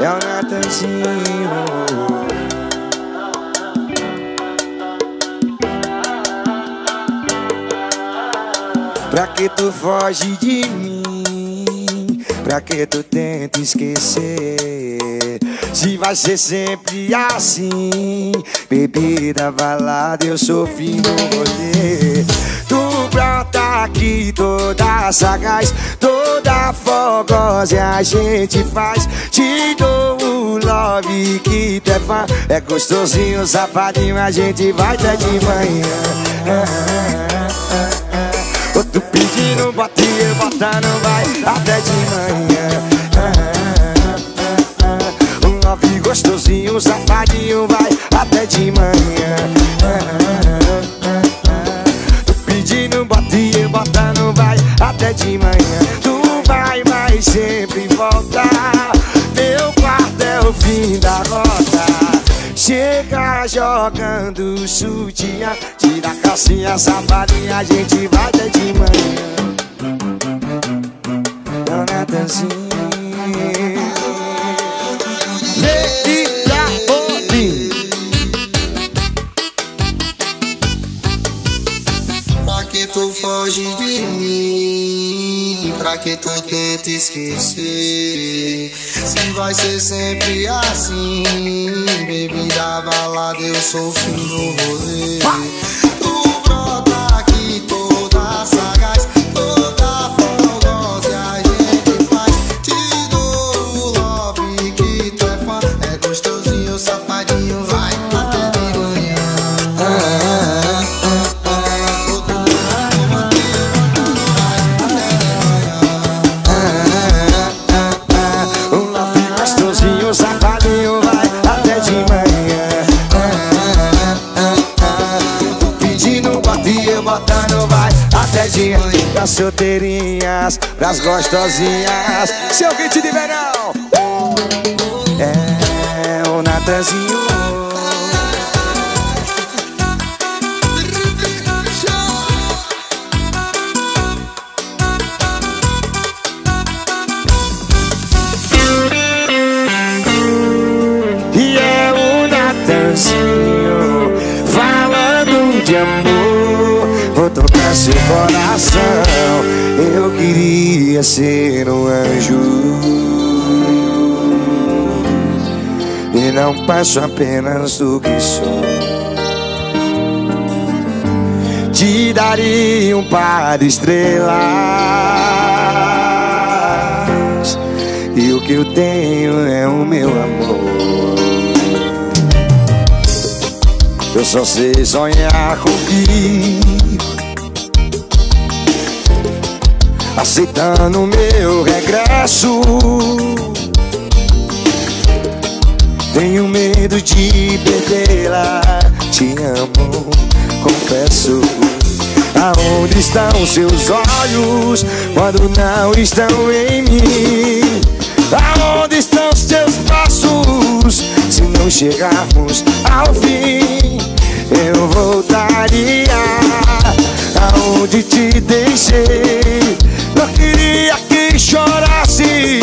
É o Natanzinho. Pra que tu foge de mim? Pra que tu tenta esquecer? Se vai ser sempre assim Bebida, balada, eu sou fim do rolê brota aqui toda sagaz Toda fogosa e a gente faz. Te dou o love que tu é fã. É gostosinho, safadinho, a gente vai até de manhã. Ah. Outro pedindo, bota e eu botando, vai até de manhã. Um love gostosinho, safadinho, vai até de manhã até de manhã. Tu vai, vai sempre voltar Meu quarto é o fim da rota. Chega jogando sutiã Tira a calcinha, safadinha A gente vai até de manhã. Dona Tanzinha. Tu foge de mim? Pra que tu tenta esquecer? Se vai ser sempre assim Bebida, balada, eu sou o fim do rolê Tu solteirinhas, pras gostosinhas. Seu kit de verão. É o Natanzinho queria ser um anjo. E não passo apenas do que sou. Te daria um par de estrelas. E o que eu tenho é o meu amor. Eu só sei sonhar contigo Aceitando meu regresso. Tenho medo de perdê-la. Te amo, confesso. Aonde estão seus olhos Quando não estão em mim? Aonde estão seus braços Se não chegarmos ao fim Eu voltaria. Aonde te deixei Não queria que chorasse.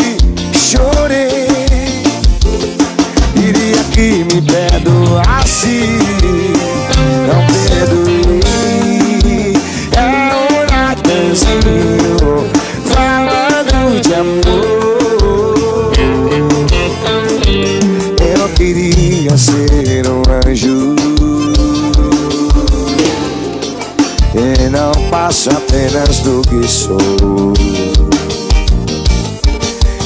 Chorei. Queria que me perdoasse. Não perdoei. É o Natanzinho Falando de amor. Eu queria ser um passo apenas do que sou.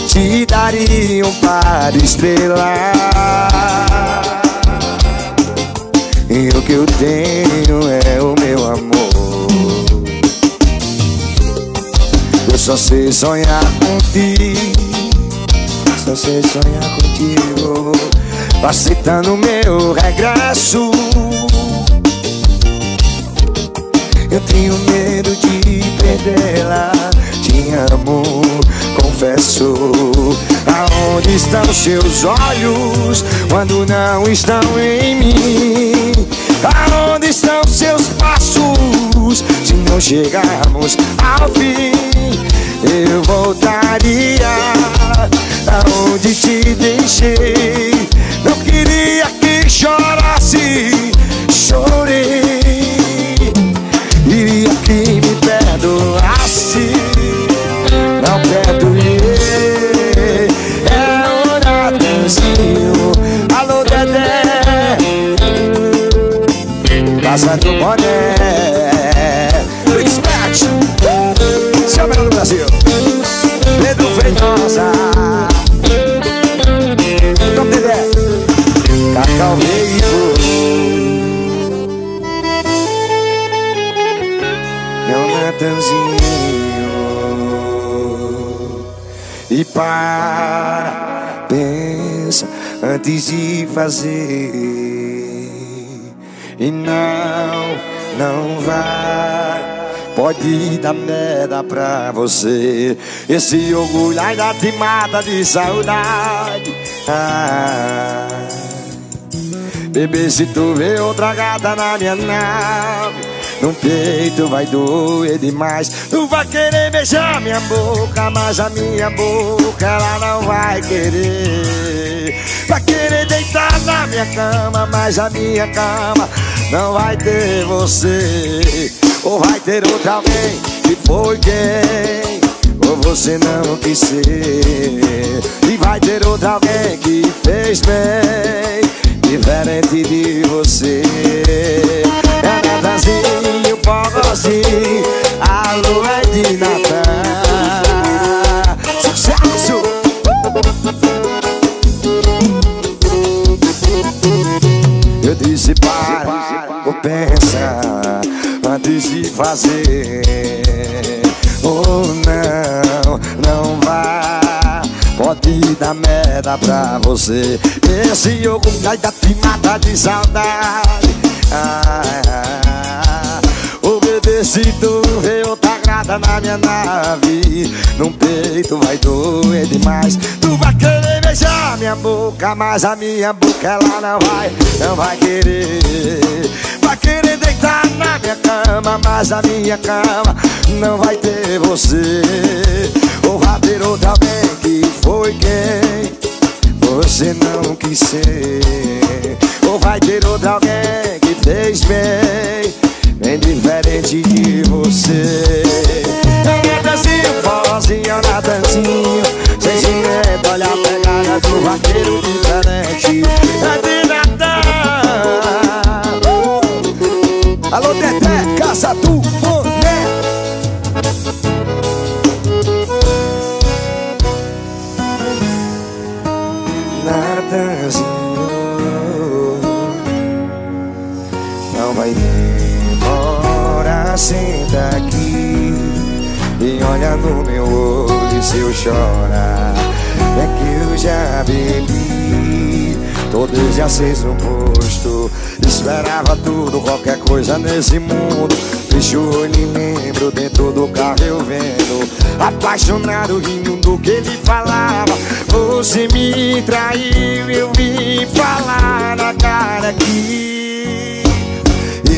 Te daria um par de estrelas. E o que eu tenho é o meu amor. Eu só sei sonhar contigo. Só sei sonhar contigo. Aceitando meu regresso Eu tenho medo de perdê-la. Te amo, confesso. Aonde estão seus olhos Quando não estão em mim? Aonde estão seus passos Se não chegarmos ao fim? Eu voltaria aonde te deixei. Não queria que chorasse, chorei. Que me perdoasse, não perdoei. É o Natanzinho, alô Dedé, casa do boné. Para Pensa antes de fazer. E não, não vai. Pode dar merda pra você. Esse orgulho ainda te mata de saudade. Ah, Bebê, se tu vê outra gata na minha nave no peito vai doer demais. Tu vai querer beijar minha boca Mas a minha boca ela não vai querer. Vai querer deitar na minha cama Mas a minha cama não vai ter você. Ou vai ter outra alguém que foi quem Ou você não quis ser. E vai ter outra alguém que fez bem Diferente de você fazer. Oh não, não vá. Pode dar merda pra você. Esse jogo ainda te mata de saudade. Ah, ah, se tu vê outra grada na minha nave Num peito vai doer demais Tu vai querer beijar minha boca Mas a minha boca ela não vai, não Vai querer deitar na minha cama Mas a minha cama não vai ter você Ou vai ter outra alguém que foi quem você não quis ser Ou vai ter outra alguém que fez bem bem diferente de você. É Natanzinho, vozinho, Natanzinho, sentimento, olha a pegada do vaqueiro diferente. Olha no meu olho se eu chorar É que eu já bebi Todos já seis no posto Esperava tudo, qualquer coisa nesse mundo. Fecho o olho e lembro dentro do carro eu vendo. Apaixonado rindo do que ele falava. Você me traiu, eu vim falar na cara aqui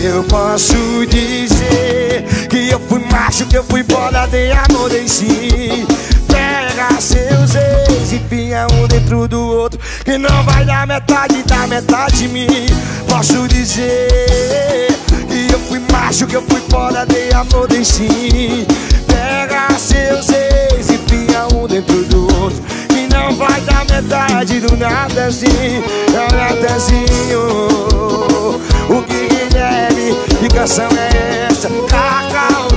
eu posso dizer que eu fui macho, que eu fui bola de amor em si. Pega seus ex e pinha um dentro do outro, que não vai dar metade da metade de mim. Posso dizer que eu fui macho, que eu fui bola de amor em si. Pega seus ex e pinha um dentro do outro, que não vai dar metade do nadazinho, nadazinho. O que Guilherme, que canção é essa? Cacau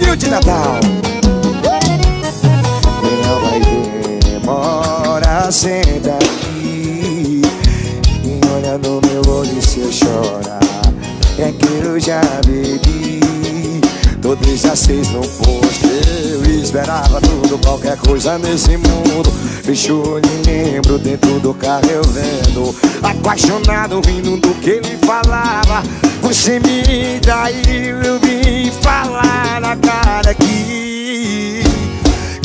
E o de Natal? Não vai demora, senta aqui E olha no meu olho se eu chorar É que eu já bebi Já seis no posto Eu esperava tudo, qualquer coisa nesse mundo. Fecho o olho e lembro dentro do carro eu vendo. Apaixonado rindo do que ele falava. Você me traiu, eu vim falar na cara Que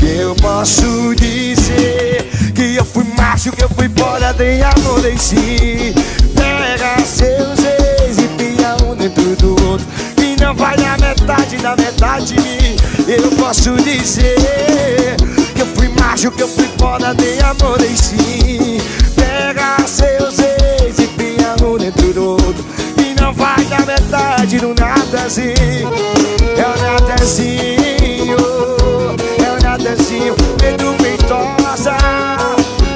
eu posso dizer Que eu fui macho, que eu fui bola de amor em si. Pega seus metade da metade. Eu posso dizer Que eu fui macho, que eu fui foda Dei amor em si. Pega seus ex e pinha um dentro do outro E não vai da metade do nadazinho É o nadazinho É o nadazinho Pedro Ventosa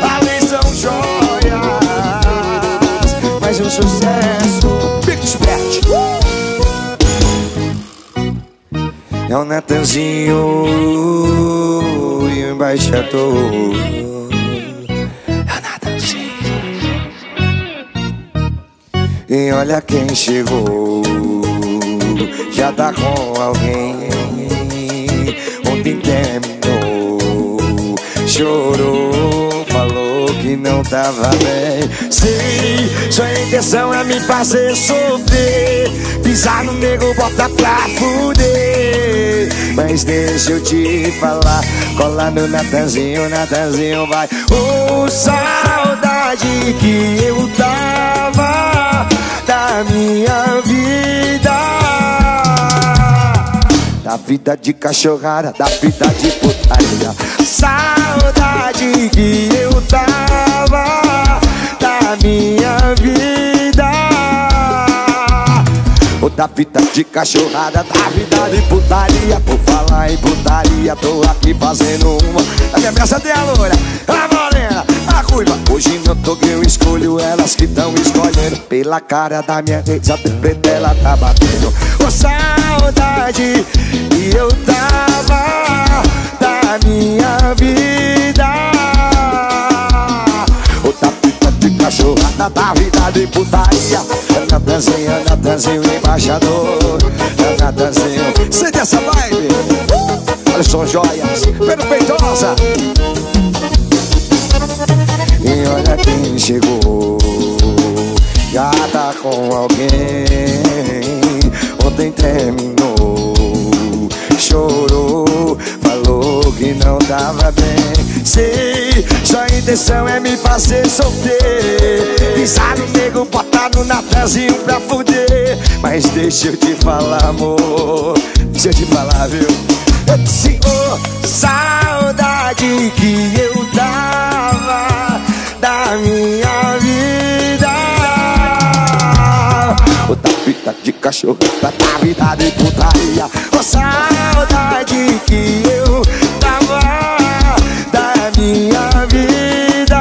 Ali são joias Mais um sucesso Big Splash É o Natanzinho e o embaixador. É o Natanzinho. E olha quem chegou. Já tá com alguém. Ontem terminou. Chorou, falou que não tava bem. Sei, sua intenção é me fazer sofrer. Pisar no nego, bota pra fuder. Mas deixa eu te falar. Cola no Natanzinho, Natanzinho vai. Ô, saudade que eu tava da minha vida. Da vida de cachorrada, da vida de putaria Saudade que eu tava Da vida de cachorrada, da vida de putaria Por falar em putaria, tô aqui fazendo uma. A minha mesa tem a loira, a morena, a curva Hoje no toque eu escolho elas que tão escolhendo. Pela cara da minha ex, a preta ela tá batendo. Ô saudade que eu tava da minha vida cachorrada, da vida de putaria. É Natanzinho, Natanzinho, embaixador. É Natanzinho, sente essa vibe? Olha joias, perfeitosa. E olha quem chegou. Já tá com alguém. Ontem terminou. Chorou que não tava bem. Sei, sua intenção é me fazer sofrer Pisar no nego, botar no natanzinho pra fuder. Mas deixa eu te falar, amor. Deixa eu te falar, viu? Eu oh, saudade que eu tava da minha vida. O da vida de cachorro, da vida de putaria. O saudade que eu da minha vida.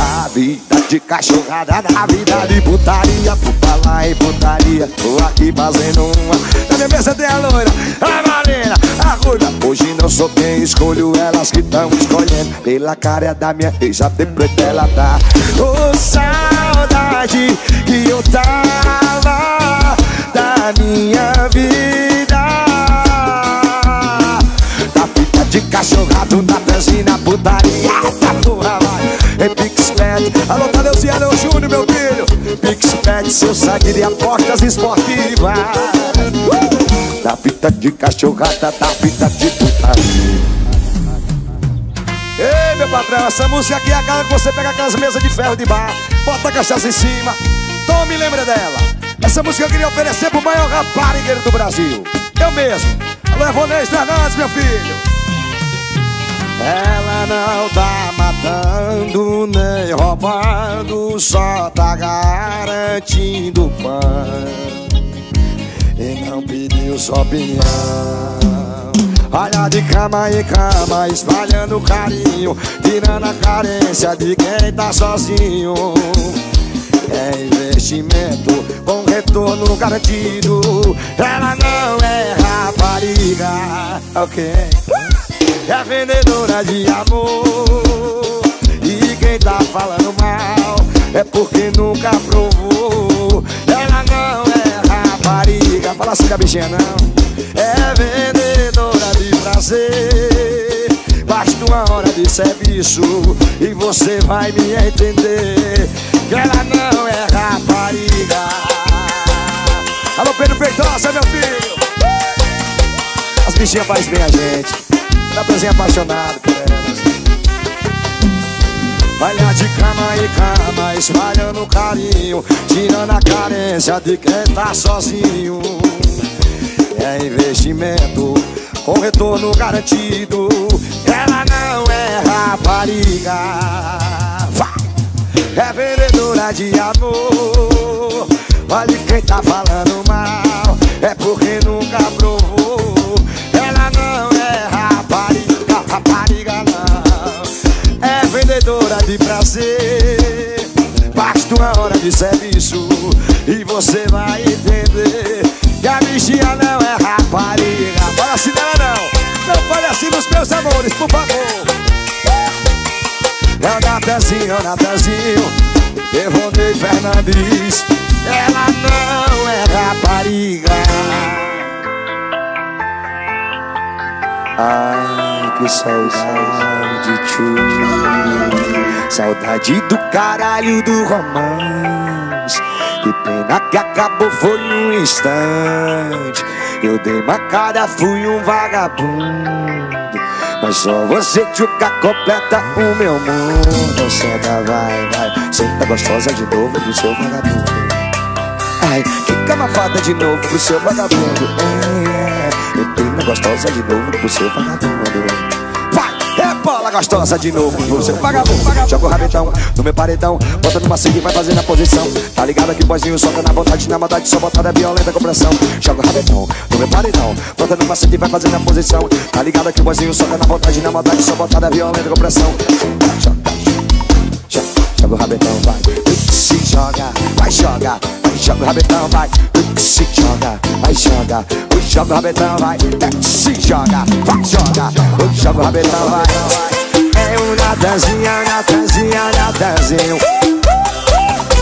A vida de cachorrada, da vida de putaria Por falar em putaria, tô aqui fazendo uma. Na minha mesa tem a loira, a marina, a ruiva Hoje não sou quem escolho, elas que tão escolhendo. Pela cara da minha a de preta ela tá. Ô saudade que eu tava da minha vida cachorrado, na na putaria Da porra vai, é Pixpad Alô, Tadeuziano Júnior, meu filho Pixpad, seu site de apostas esportivas uh! Da vida de cachorrada, da vida de putaria Ei, meu patrão, essa música aqui é aquela que você pega aquelas mesas de ferro de bar, bota a cachaça em cima. Tome, lembra dela. Essa música eu queria oferecer pro maior raparigueiro do Brasil. Eu mesmo. Alô, Evonês Fernandes, meu filho. Ela não tá matando nem roubando, só tá garantindo pão. E não pediu sua opinião. Olha de cama em cama, espalhando carinho Tirando a carência de quem tá sozinho É investimento com retorno garantido Ela não é rapariga, ok? É vendedora de amor. E quem tá falando mal É porque nunca provou. Ela não é rapariga. Fala assim a bichinha não. É vendedora de prazer. Basta uma hora de serviço E você vai me entender Que ela não é rapariga. Alô Pedro Feitosa, meu filho. As bichinhas fazem bem a gente Natanzinho apaixonado por elas lá de cama em cama, espalhando carinho Tirando a carência de quem tá sozinho é investimento com retorno garantido. Ela não é rapariga, é vendedora de amor. Olha quem tá falando mal, é porque nunca provou. Vendedora de prazer. Basta uma hora de serviço e você vai entender que a bichinha não é rapariga. Fala assim dela não, não fale assim nos meus amores, por favor. É o Natanzinho, o Natanzinho, Evonei Fernandes. Ela não é rapariga. Ai, que saudade, tio. Saudade do caralho do romance. Que pena que acabou, foi um instante. Eu dei macada, fui um vagabundo. Mas só você, tchuca, completa o meu mundo. Senta, vai, vai. Senta gostosa de novo pro seu vagabundo. Ai, fica mafada de novo pro seu vagabundo. É, é. Gostosa de novo pro seu vagabundo. É bola gostosa de novo pro seu vagabundo. Joga o rabetão no meu paredão. Bota no macio e vai fazendo a posição. Tá ligado que o boizinho solta na vontade, na maldade, só botada violenta com pressão. Joga o rabetão no meu paredão. Bota no macio e vai fazendo a posição. Tá ligado que o boizinho solta na vontade, na maldade, só botada violenta com pressão. Joga, joga, o rabetão, vai. Se joga, vai joga, vai joga o rabetão, vai. Se joga, vai joga, vai joga o rabetão, vai. Se joga, vai joga, vai joga o rabetão, vai. É o Natanzinho, Natanzinho, Natanzinho.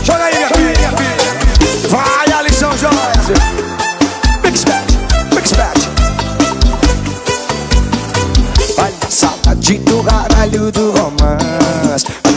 Joga aí, minha filha, minha filha. Vai, Alisson Jorge. Mix match, mix match. Vai, saudade do caralho do romance.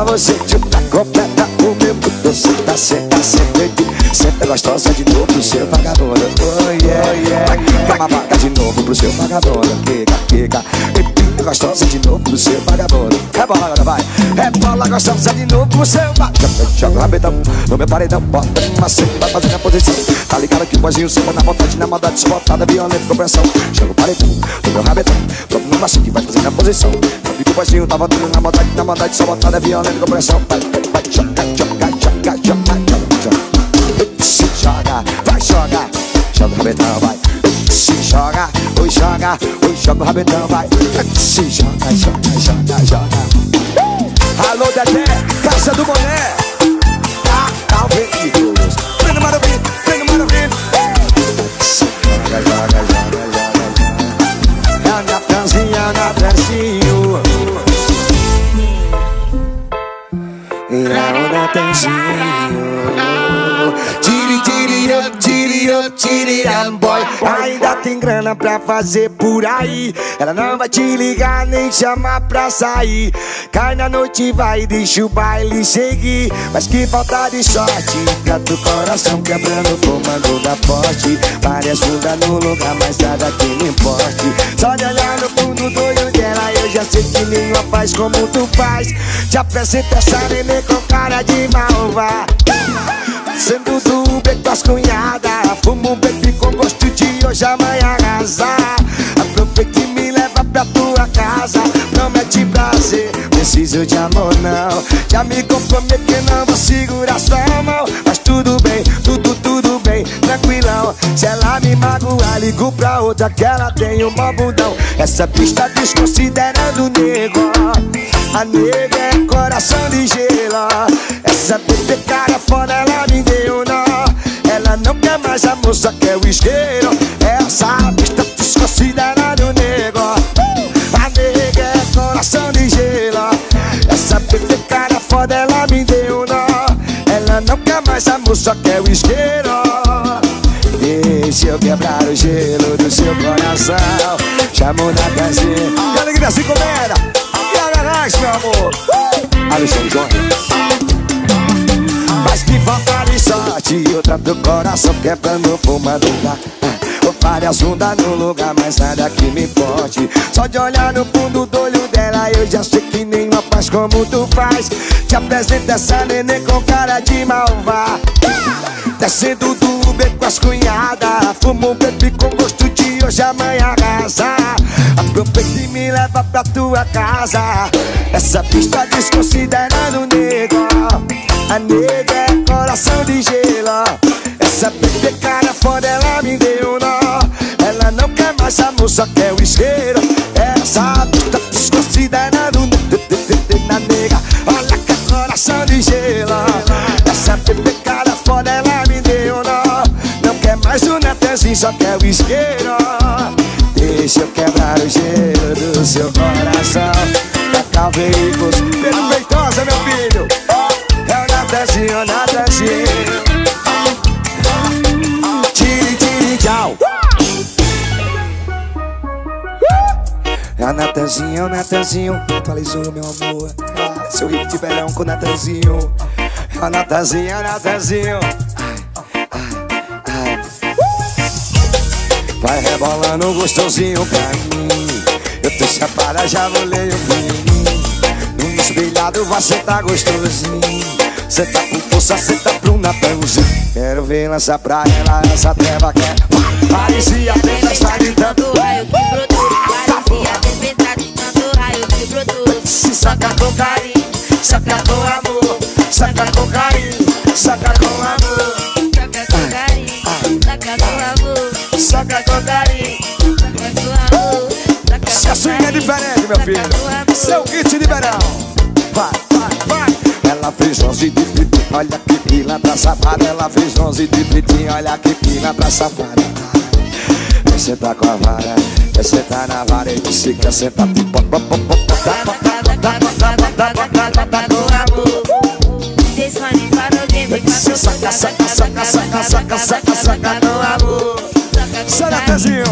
Só você tipo completa o meu puto. Senta, senta, senta, senta gostosa de novo pro seu vagabundo. Oh yeah, yeah. Vai quicar uma vaca de novo pro seu vagabundo. Quica, quica. Gostosa de novo pro seu vagabundo. É bola agora, vai. É bola gostosa de novo pro seu vagabundo. Joga o rabetão no meu paredão. Bota uma cena e vai fazendo a posição. Tá ligado que o boizinho senta na vontade, na maldade, desbotada, violenta, com pressão. Joga o paredão no meu rabetão. Bota uma cena e vai fazendo a posição. Tá que o boizinho tava dando na maldade, na maldade, só botada, violenta, com pressão. Vai, vai, joga, joga, joga, joga, joga, joga. Joga, vai joga, joga o rabetão, vai. Se joga, joga, oi joga o rabetão, vai. Se joga, joga, joga, joga. Alô, Dedé, Caixa do Boné. Tá, tá, veículos. Vem no Maravilha, vem no Maravilha. Joga, joga, joga, joga. É a Natanzinha, Natanzinho. É o Natanzinho. Tiri, tiri, up, tiri, up, boy. Ainda tem grana pra fazer por aí. Ela não vai te ligar nem chamar pra sair. Cai na noite e vai, deixa o baile seguir. Mas que falta de sorte. Gato coração quebrando, fumando da porte. Várias bundas no lugar, mas nada que me importe. Só de olhar no fundo do olho dela, eu já sei que nenhuma faz como tu faz. Te apresenta essa neném com cara de malva. Sendo do beco das cunhadas Fumo um baby com gosto de hoje amanhã arrasar Aproveita e me leva pra tua casa Promete prazer, preciso de amor não. Já me comprometo que não vou segurar sua mão. Mas tudo bem, tudo, Se ela me magoar, ligo pra outra que ela tem um bundão Essa pista desconsiderando o nego. A nega é coração de gelo Essa bebê cara foda, ela me deu nó. Ela não quer mais a moça, quer o isqueiro. Essa pista desconsiderando o nego. A nega é coração de gelo Essa bebê cara foda, ela me deu nó. Ela não quer mais a moça, quer o isqueiro Deixa eu quebrar o gelo do seu coração. Chamo na casinha E a alegria se comera E a garagem, meu amor. Alexandre Jones Mas que falta de sorte Outra do coração quebrando fumando da várias ondas no lugar, mas nada que me importe. Só de olhar no fundo do olho dela Eu já sei que nenhuma paz como tu faz. Te apresenta essa neném com cara de malvá Descendo do Uber com as cunhadas Fumo um bebê com gosto de hoje, amanhã arrasa. Aproveita e me leva pra tua casa. Essa pista desconsiderando o nego A nega é coração de gelo. Essa bebê cara foda, ela me deu nó. Ela não quer mais amor, só quer o isqueiro. Essa pista desconsiderando nega. Olha que é coração de gelo netezinho, só quer o isqueiro. Deixa eu quebrar o gelo do seu coração. Tacar veículos Perfeitosa, meu filho. É o Natanzinho, Natanzinho Tire, tire, tchau. É o Natanzinho, Natanzinho. Atualizou, meu amor. Seu rico de verão com o Natanzinho. É o Natanzinho, Natanzinho Vai rebolando gostosinho pra mim. Eu tô chapada, já vou o fim No espelhado você tá gostosinho. Cê tá com força, cê tá pro Natanzinho. Quero ver lança pra ela, essa treva quer Parecia tempestade gritando raio que brotou Parecia tempestade tanto raio que brotou Se saca com carinho, saca com amor Saca com carinho, saca com amor. Saca com carinho, saca com amor Saca com carinho Saca Saca Se a swing é diferente, meu filho Seu kit de verão Vai, vai, vai Ela fez 11 de fritinho Olha que pilantra safada Ela fez 11 de fritinho Olha que pilantra safada Quer sentar com a vara Quer sentar na vara E disse quer sentar tipo Saca, saca, saca, saca, saca, saca, saca com amor Sai Natanzinho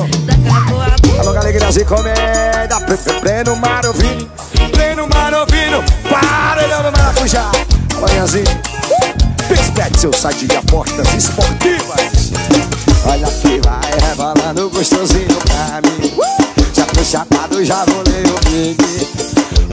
Alô, galera, comédia Pleno Marovino Pleno Marovino Parelhão do Maracujá. Manhãzinho Pespete seu site de apostas esportivas. Olha que vai rebolando gostosinho pra mim. Já tô chapado, já vou ler o big.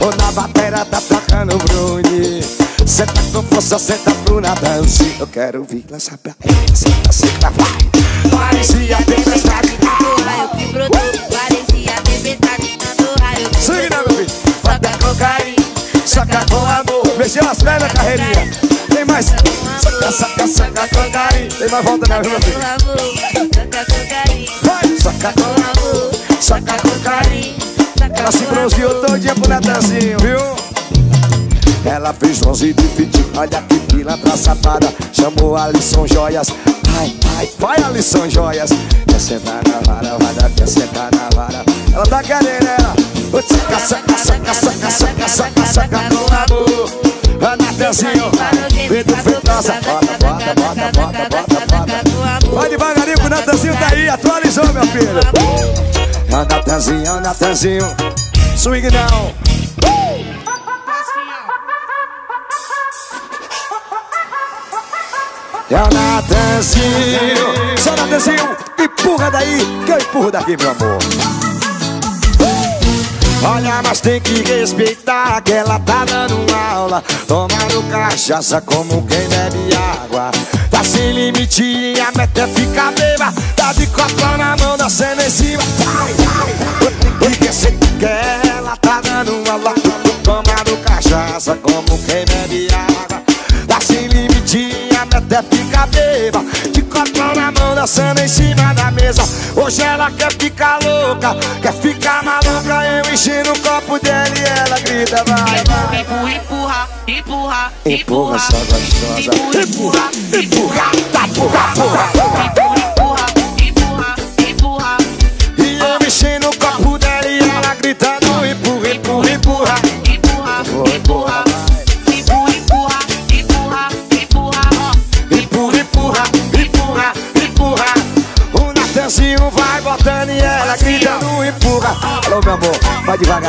Ou na bateria tá tocando o Bruni Tá com força, tá pro Natanzinho Eu quero vir lançar pra ela Senta, senta, vai. Parecia tempestade raio que brotou Parecia tempestade tanto raio que Siga, né? Saca Bota com carinho, saca com amor. Mexeu as pernas, carreirinha Tem mais. Saca, saca, saca com carinho. Tem mais volta, né, meu filho? Saca com carinho. Saca com amor saca com carinho. Ela se bronzeou todinha pro Natanzinho, viu? Ela fez 11 de fitinho, olha que pilantra safada Chamou a lição joias. Ai, ai, vai a lição joias. Quer sentar na vara, vai dar, quer sentar na vara. Ela tá querendo, ela. Saca, saca, saca, saca, saca, saca, saca com amor A Natanzinho, Pedro Feitosa Bota, bota, bota, bota, bota, bota. Vai devagarinho que o Natanzinho tá aí, atualizou, meu filho. Natanzinho, Natanzinho Swing não É o Natanzinho. Só Natanzinho, empurra daí Que eu empurro daqui, meu amor. Olha, mas tem que respeitar que ela tá dando aula Tomando cachaça como quem bebe água. Tá sem limite e a meta é ficar beba. Tá de copa na mão, dançando em cima. Porque cê quer, ela tá dando aula Tomando cachaça como quem bebe água. Tá sem limite e a meta é ficar beba De copa na mão, dançando em cima da mesa. Hoje ela quer ficar louca Quer ficar maluca, eu enchendo o copo dela E ela grita, vai, vai Empurra, empurra, empurra Empurra, só gostosa. Empurra, empurra, tá, empurra, empurra Empurra,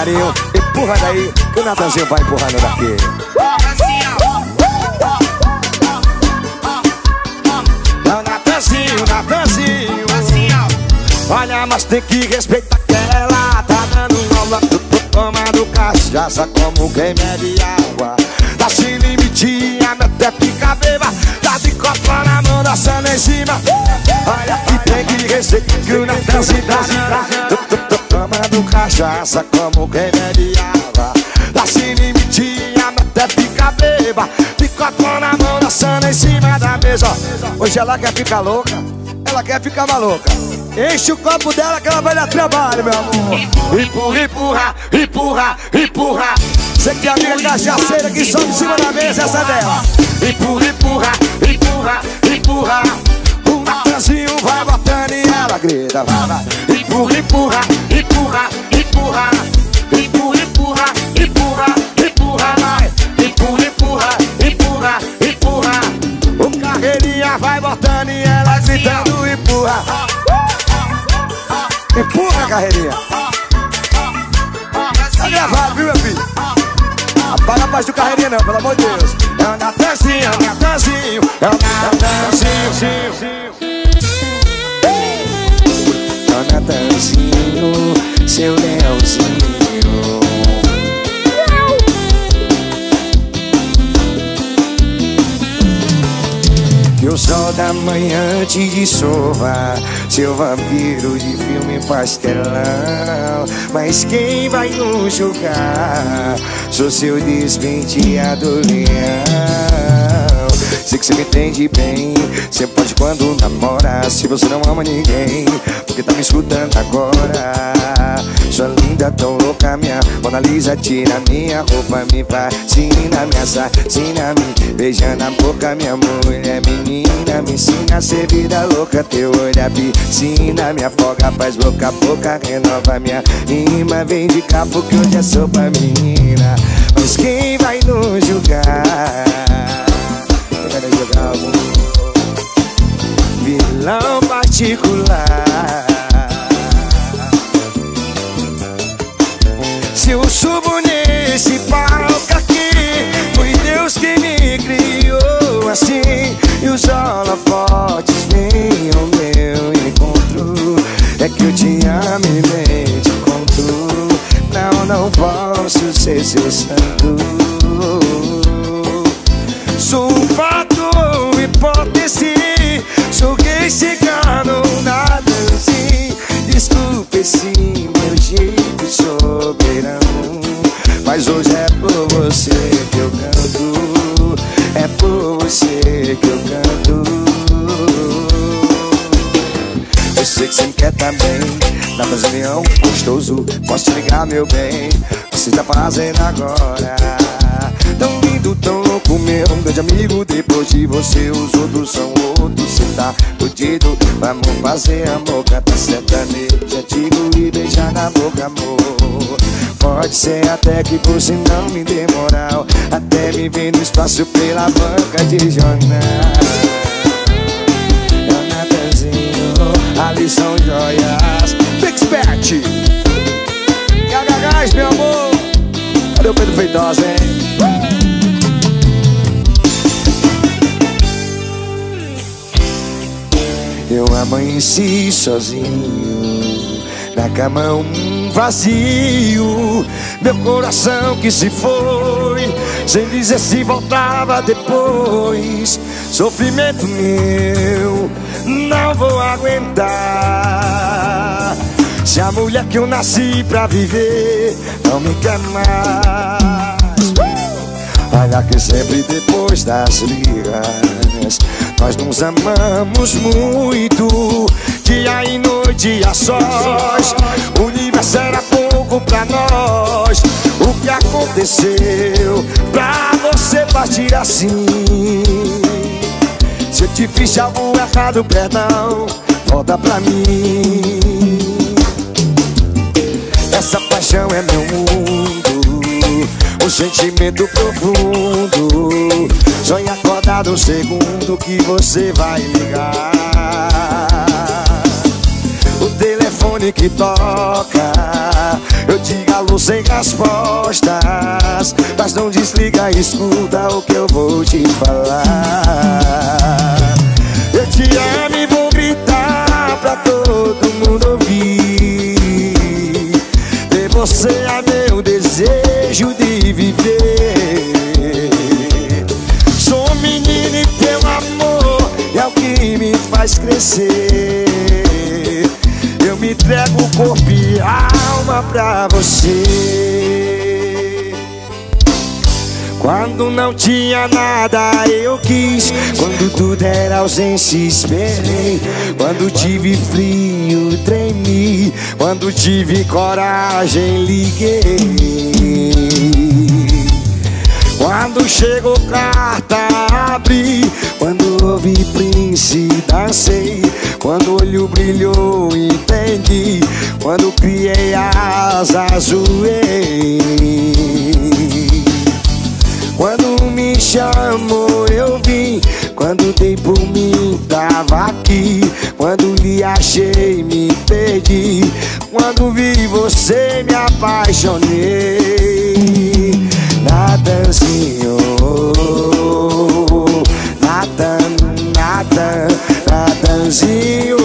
devagarinho Empurra daí, que o Natanzinho vai empurrando daqui. É Natanzinho, Natanzinho. Olha, mas tem que respeitar que ela tá dando aula Tô, tô tomando cachaça como quem bebe água. Tá sem limitinha, até fica beba. Tá de copo na mão, dançando em cima. Olha que tem que respeitar que o Natan se cachaça como quem água Tá sem limitinha, até fica beba De copo na mão, dançando em cima da mesa Hoje ela quer ficar louca ela quer ficar maluca. Enche o copo dela que ela vai dar trabalho, meu amor. Empurra, empurra, empurra, empurra. Você que é amiga cachaceira que sobe em cima da mesa, essa dela. Empurra, empurra, empurra, empurra. O Natanzinho vai botando e ela grita. Empurra, empurra, empurra, empurra. Empurra, empurra, empurra, empurra, vai. Empurra, empurra, empurra, empurra. O carreirinha vai botando e ela gritando empurra. Empurra, carreirinha. Tá gravado, viu, meu filho? Apaga a paz do carreirinha não, pelo amor de Deus. É o manhã te dissolva Seu vampiro de filme pastelão Mas quem vai nos julgar? Sou seu despenteado leão Sei que você me entende bem. Você pode quando namora Se você não ama ninguém. Porque tá me escutando agora. Sua linda tão louca Minha Mona Lisa tira minha roupa Me fascina, me assassina Me beija na boca Minha mulher menina. Me ensina a ser vida louca Teu olho é piscina Me afoga, faz boca a boca Renova minha rima. Vem de cá porque hoje é sopa menina. Mas quem vai nos julgar? Vilão particular. Se eu subo nesse palco aqui Foi Deus que me criou assim E os holofotes vêm ao meu encontro. É que eu te amo e nem te encontro. Não, não posso ser seu santo. Sou um fato hipótese Cigano, nada assim Desculpe esse meu jeito soberano Mas hoje é por você que eu canto. É por você que eu canto. Sei que você quer também. Na Brasilião gostoso. Posso te ligar, meu bem? Você tá fazendo agora? Tão lindo, tão louco, meu. Grande amigo Depois de você, os outros são outros Cê tá fudido. Vamos fazer amor Canta sertaneja, digo e beijar na boca, amor. Pode ser até que você não me dê moral Até me ver no espaço pela banca de jornal. É ali são joias. Big Expert Gagagás, meu amor. Cadê o Pedro Feitosa, hein? Eu amanheci sozinho Na cama um vazio. Meu coração que se foi Sem dizer se voltava depois. Sofrimento meu Não vou aguentar. Se a mulher que eu nasci pra viver Não me quer mais Olha que sempre depois das brigas Nós nos amamos muito Dia e noite a sós. O universo era pouco pra nós. O que aconteceu pra você partir assim? Se eu te fiz algo errado, perdão Volta pra mim. Essa paixão é meu mundo um sentimento profundo. Sonha acordado segundo que você vai ligar. O telefone que toca, eu te alô sem respostas. Mas não desliga, escuta o que eu vou te falar. Eu te amo e vou gritar pra todo mundo ouvir. De você a viver. Sou menino e teu amor é o que me faz crescer. Eu me entrego corpo e alma pra você. Quando não tinha nada eu quis Quando tudo era ausência esperei Quando tive frio tremi Quando tive coragem liguei Quando chegou carta abri. Quando ouvi Prince dancei. Quando olho brilhou entendi. Quando criei asas zoei quando me chamou eu vim. Quando dei por mim tava aqui. Quando lhe achei me perdi. Quando vi você me apaixonei Natan, Natan, Natanzinho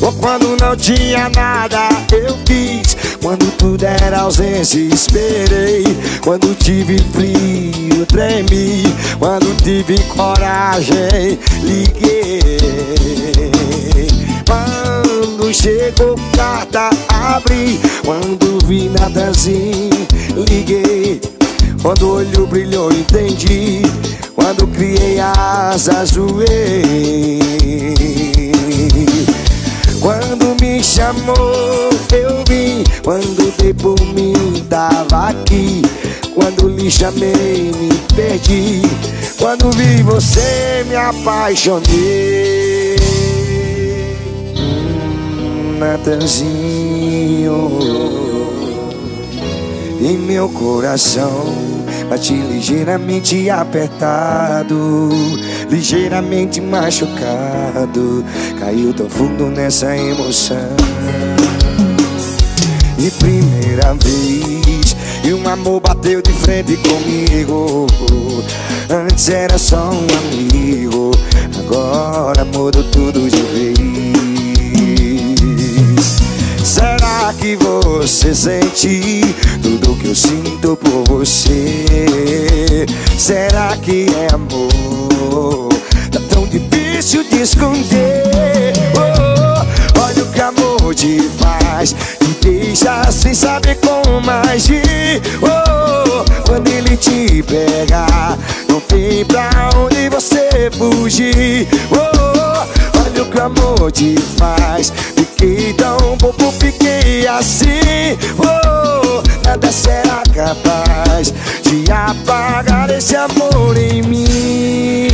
Oh, quando não tinha nada eu quis Quando tudo era ausência esperei Quando tive frio tremi Quando tive coragem liguei Quando chegou carta abri Quando vi nadazinho liguei Quando o olho brilhou entendi Quando criei asas zoei quando me chamou, eu vim. Quando dei por mim, tava aqui. Quando lhe chamei, me perdi. Quando vi você, me apaixonei. Natanzinho, em meu coração. Bate ligeiramente apertado, ligeiramente machucado. Caiu tão fundo nessa emoção. E primeira vez, e um amor bateu de frente comigo. Antes era só um amigo, agora mudou tudo de vez. Que você sente tudo que eu sinto por você? Será que é amor? Tá tão difícil de esconder. Oh, olha o que amor te faz, te deixa sem saber como agir. Oh, quando ele te pegar, não tem pra onde você fugir. Oh, amor te faz. Fiquei tão bobo, fiquei assim. Oh, nada será capaz de apagar esse amor em mim.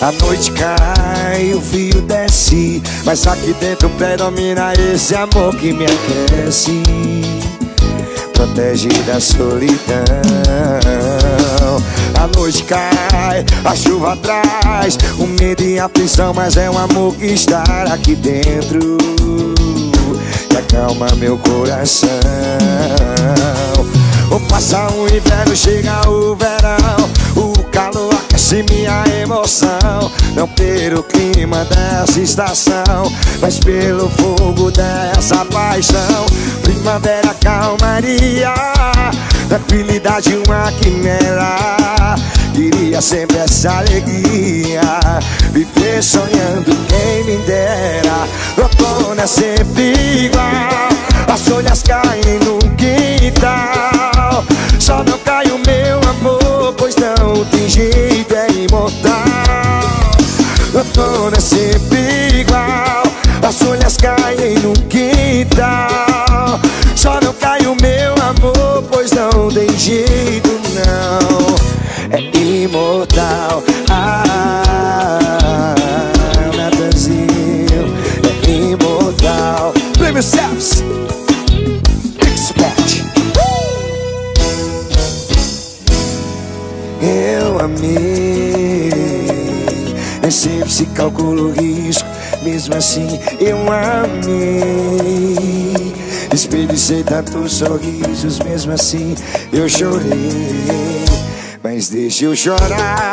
A noite cai, o fio desce, mas aqui dentro predomina esse amor que me aquece protege da solidão. A noite cai, a chuva traz o medo e a aflição, mas é um amor que está aqui dentro que acalma meu coração. Ou passa o inverno, chega o verão, o calor aquece minha emoção. Não pelo clima dessa estação, mas pelo fogo dessa paixão. Primavera, calmaria, tranquilidade, uma quimera. Queria sempre essa alegria, viver sonhando quem me dera. É sempre igual, as folhas caem no quintal. Só não cai o meu amor, pois não tem jeito, Outono é sempre igual, as folhas caem no quintal. Só não cai o meu amor, pois não tem jeito, não. É imortal. Ah, Natanzinho, é imortal. Play yourselves. Expert. Eu amei. Se calcula o risco. Mesmo assim, eu amei. Desperdicei tantos sorrisos. Mesmo assim, eu chorei. Mas deixa eu chorar.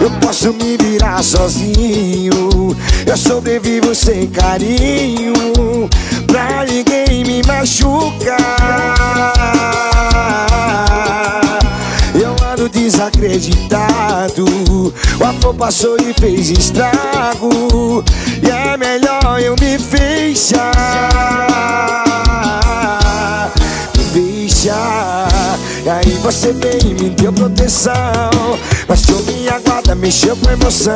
Eu posso me virar sozinho. Eu sobrevivo sem carinho. Pra ninguém me machucar. Desacreditado. O amor passou e fez estrago. E é melhor eu me fechar. E aí você veio e me deu proteção Baixou minha guarda, mexeu com emoção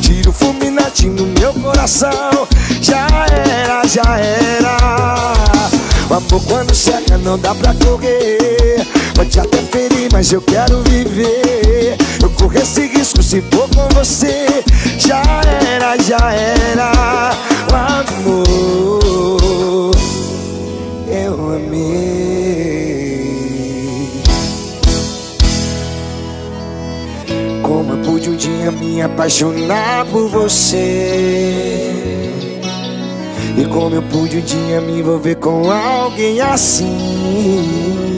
Tiro fulminante no meu coração Já era, já era O amor quando seca não dá pra correr Pode até ferir, mas eu quero viver. Eu corro esse risco se for com você. Já era, já era. O amor Eu amei. Como eu pude um dia me apaixonar por você. E como eu pude um dia me envolver com alguém assim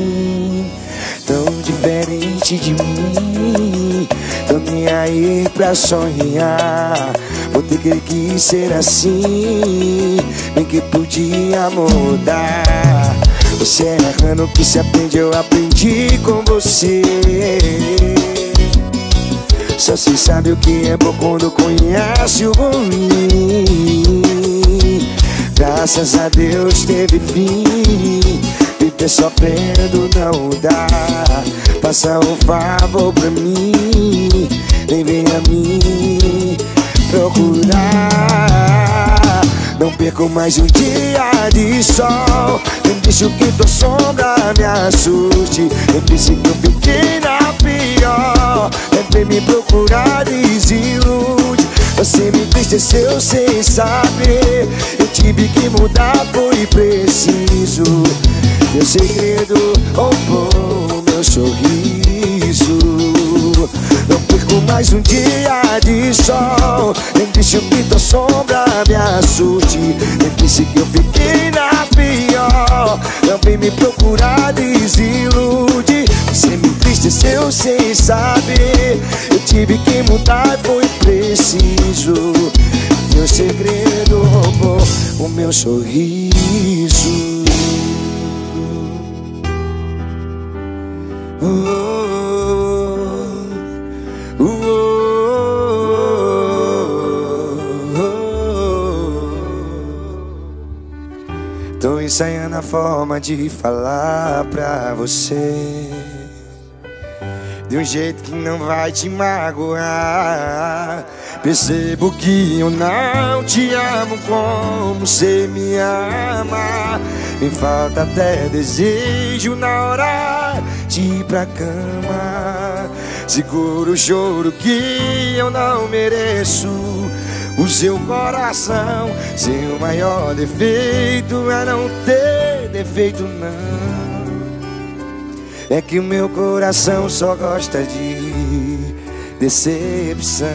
diferente de mim. Tô nem aí pra sonhar. Vou ter que quis ser assim. Bem que podia mudar. Você errando que se aprende Eu aprendi com você. Só se sabe o que é bom quando conhece o ruim Graças a Deus teve fim Viver sofrendo não dá. Passa um favor pra mim Nem vem a mim procurar. Não perco mais um dia de sol. Nem deixo que tua sombra me assuste. Nem pense que eu fiquei na pior. Vem me procurar desilude. Você me entristeceu sem saber. Eu tive que mudar, foi preciso Meu segredo roubou meu sorriso. Não perco mais um dia de sol. Nem deixo que tua sombra me assuste Nem disse que eu fiquei na pior Não vem me procurar desilude. Você me entristeceu sem saber. Eu tive que mudar, foi preciso. Meu segredo roubou o meu sorriso ensaiando a forma de falar pra você de um jeito que não vai te magoar. Percebo que eu não te amo como você me ama. Me falta até desejo na hora de ir pra cama. Seguro o choro que eu não mereço. O seu coração, seu maior defeito é não ter defeito, não. É que o meu coração só gosta de decepção.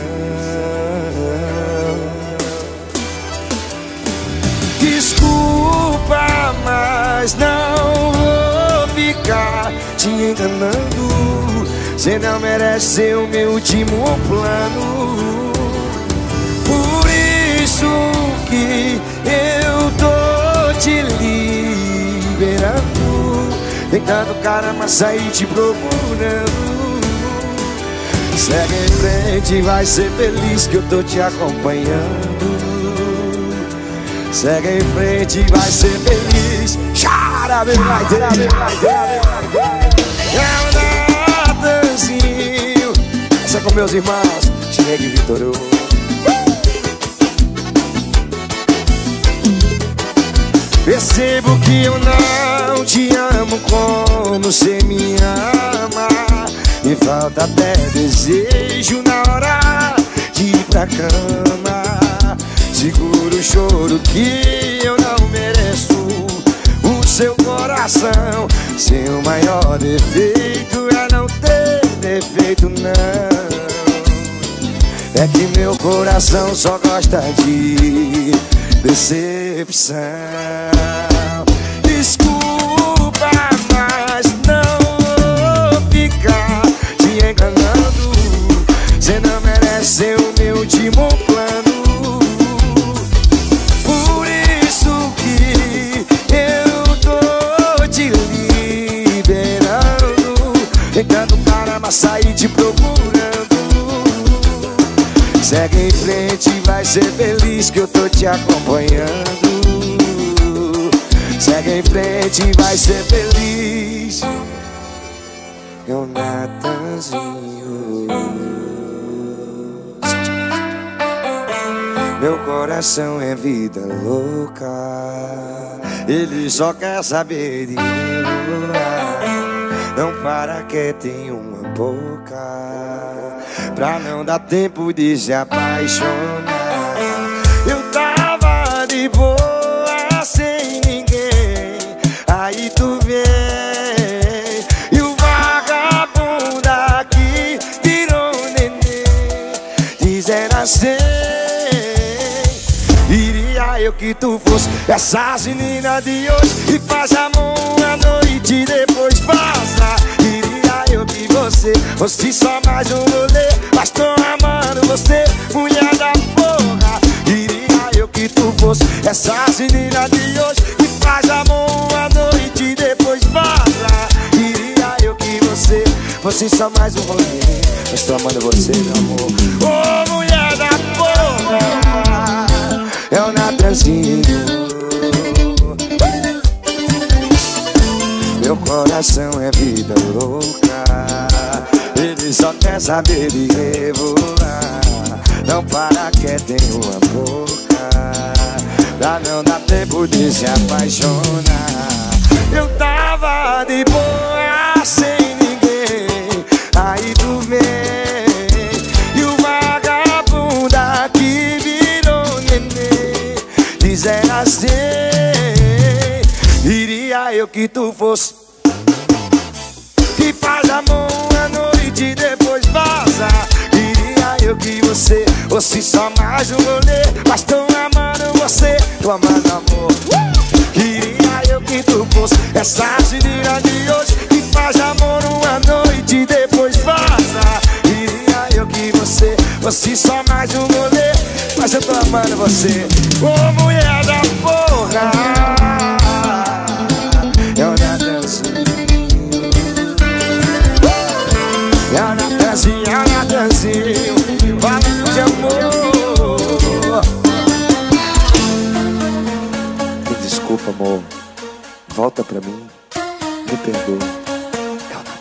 Desculpa, mas não vou ficar te enganando. Você não merece o meu último plano. Isso que eu tô te liberando. Tentando caramba sair te procurando. Segue em frente, vai ser feliz que eu tô te acompanhando. Segue em frente, vai ser feliz. Chara, bem vai ter, bem vai ter É um Natanzinho. Essa é com meus irmãos Chega de Vitor Percebo que eu não te amo como você me ama. Me falta até desejo na hora de ir pra cama. Seguro o choro que eu não mereço. O seu coração, seu maior defeito é não ter defeito não. É que meu coração só gosta de decepção. Desculpa, mas não vou ficar te enganando. Você não merece o meu último plano. Por isso que eu tô te liberando. Pegando cara, mas sair de procurando. Segue em frente, vai ser feliz que eu tô te acompanhando. Segue em frente, vai ser feliz. O Natanzinho. Meu coração é vida louca. Ele só quer saber de rebolar. Não para que tem uma boca. Pra não dar tempo de se apaixonar. Eu tava de boa sem ninguém. Aí tu vem. E o vagabundo aqui virou neném. Dizendo assim. Iria eu que tu fosse essas meninas de hoje E faz amor à noite e depois vaza Iria eu que você fosse só mais um rolê Tô amando você, mulher da porra. Iria eu que tu fosse essas meninas de hoje E faz amor à noite e depois vaza Iria eu que você fosse só mais um rolê. Tô amando você, meu amor. Ô mulher da porra. É o Natanzinho. Meu coração é vida louca Ele só quer saber de rebolar Não para que tem uma boca. Pra não dar tempo de se apaixonar. Eu tava de boa sem ninguém. Aí tu vem E o vagabundo aqui virou neném. Dizendo assim Iria eu que tu fosse. Que faz amor à noite e depois vaza. Iria eu que você fosse só mais um rolê Mas tô amando você, tô amando amor. Queria eu que tu fosse essa menina de hoje Que faz amor uma noite depois vaza. Queria eu que você fosse só mais um rolê Mas eu tô amando você. Ô mulher da porra Volta pra mim. Me perdoa. É.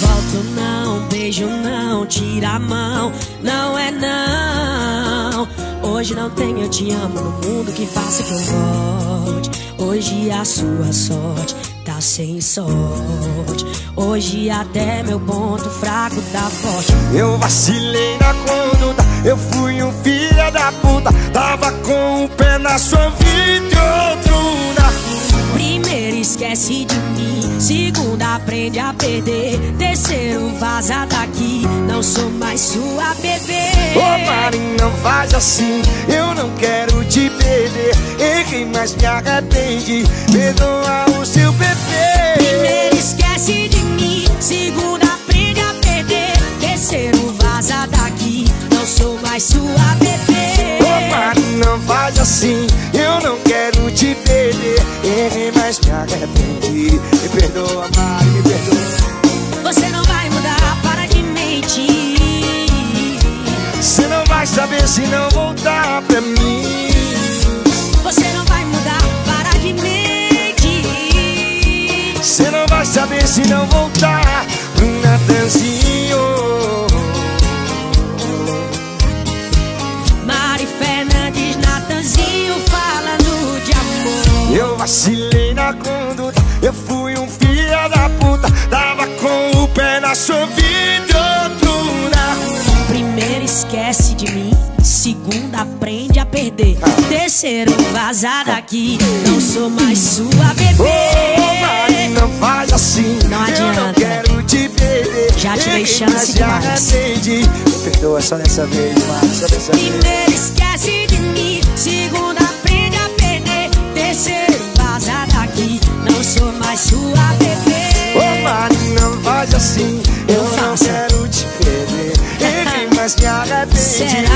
Volto não, beijo não, tira a mão, não é não. Hoje não tem eu te amo no mundo que faça que eu volte. Hoje a sua sorte tá sem sorte. Hoje até meu ponto fraco tá forte. Eu vacilei na conduta, eu fui um filho da puta. Tava com o pé na sua vida e outro na rua. Primeiro esquece de mim, segundo aprende a perder, terceiro vaza daqui, não sou mais sua bebê. Ô Mari, não faz assim, eu não quero te perder. Errei, mas me arrependi. Perdoa o seu bebê. Primeiro esquece de mim, segundo sou mais sua bebê. Mari, não faz assim, eu não quero te perder. Errei, mas me arrependi. Me perdoa, Mari, me perdoa. Você não vai mudar, para de mentir. Você não vai saber se não voltar pra mim. Você não vai mudar, para de mentir. Você não vai saber se não voltar sua vida rua. Primeiro esquece de mim, segundo aprende a perder, terceiro vaza daqui, não sou mais sua bebê. Mari, não faz assim. Não Eu não adianta. quero te perder. Já te dei chance mas me demais. Me perdoa só dessa vez, Mari, só dessa vez. Primeiro esquece de mim, segundo aprende a perder, terceiro vaza daqui, não sou mais sua bebê. Ô Mari, não faz assim espera.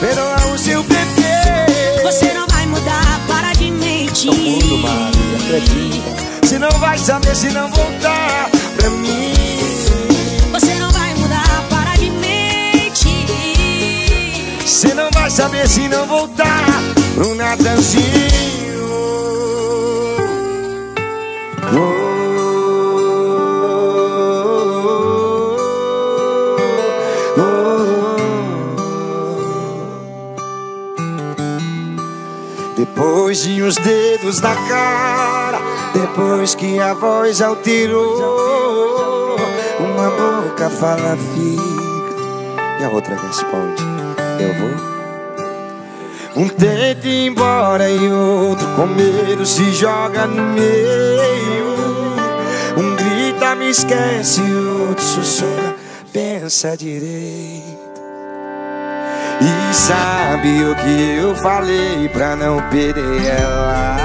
Perdoar o seu bebê. Você não vai mudar, para de mentir. O mundo, Maria, acredita. Se não vai saber, se não voltar pra mim. Você não vai mudar, para de mentir. Você não vai saber se não voltar pro Natanzinho. Oh, de uns dedos na cara, depois que a voz alterou, uma boca fala fica e a outra responde: Eu vou. Um tenta ir embora e outro com medo se joga no meio. Um grita, me esquece, outro sussurra, pensa direito. Sabe o que eu falei pra não perder ela?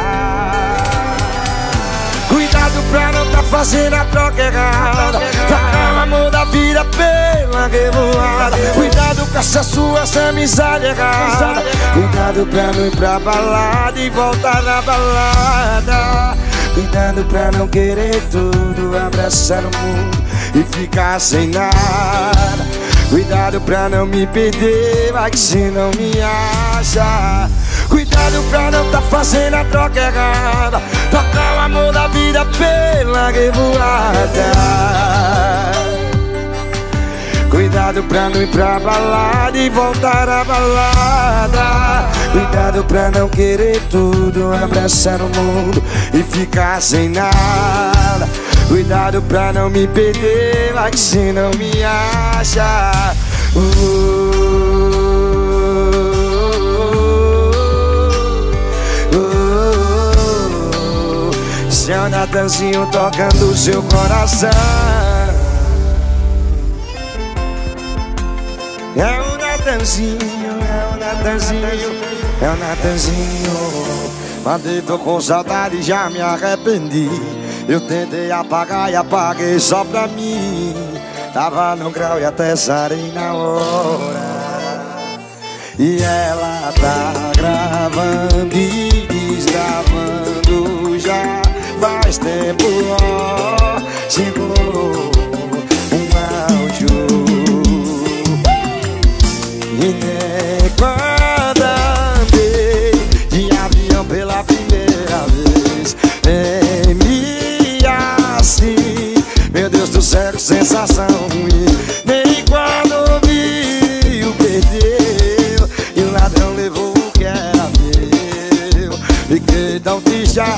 Cuidado pra não tá fazendo a troca errada. Trocar o amor da vida pela revoada. Cuidado com essa sua amizade errada. Cuidado pra não ir pra balada e voltar na balada. Cuidado pra não querer tudo, abraçar o mundo e ficar sem nada Cuidado pra não me perder, vai que se não me acha. Cuidado pra não tá fazendo a troca errada. Trocar o amor da vida pela revoada. Cuidado pra não ir pra balada e voltar à balada. Cuidado pra não querer tudo, abraçar o mundo e ficar sem nada Cuidado pra não me perder, vai que se não me acha Seu Natanzinho tocando seu coração É o Natanzinho, é o Natanzinho, é o Natanzinho. Mandei, tô com saudade, já me arrependi. Eu tentei apagar e apaguei só pra mim. Tava no grau e até sarei na hora. E ela tá gravando e desgravando já faz tempo,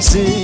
assim